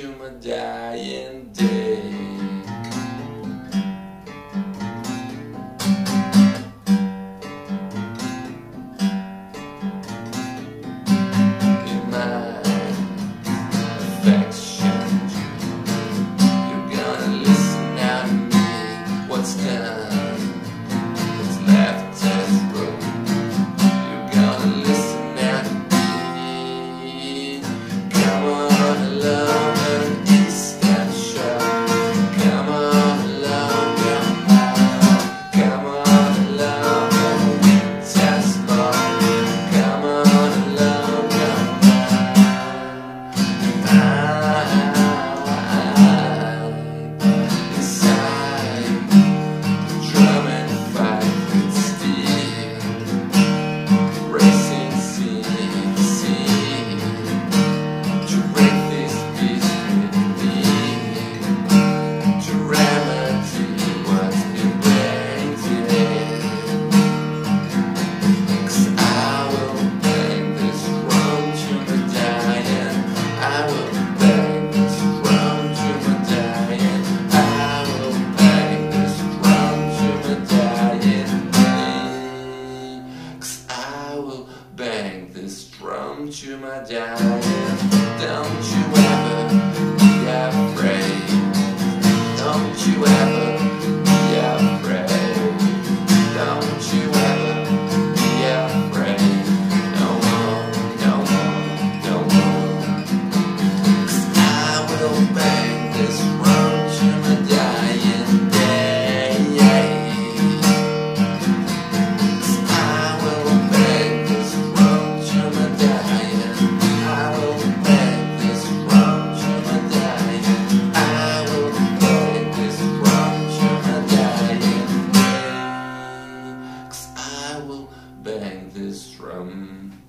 to my dying day. Drum to bang this drum.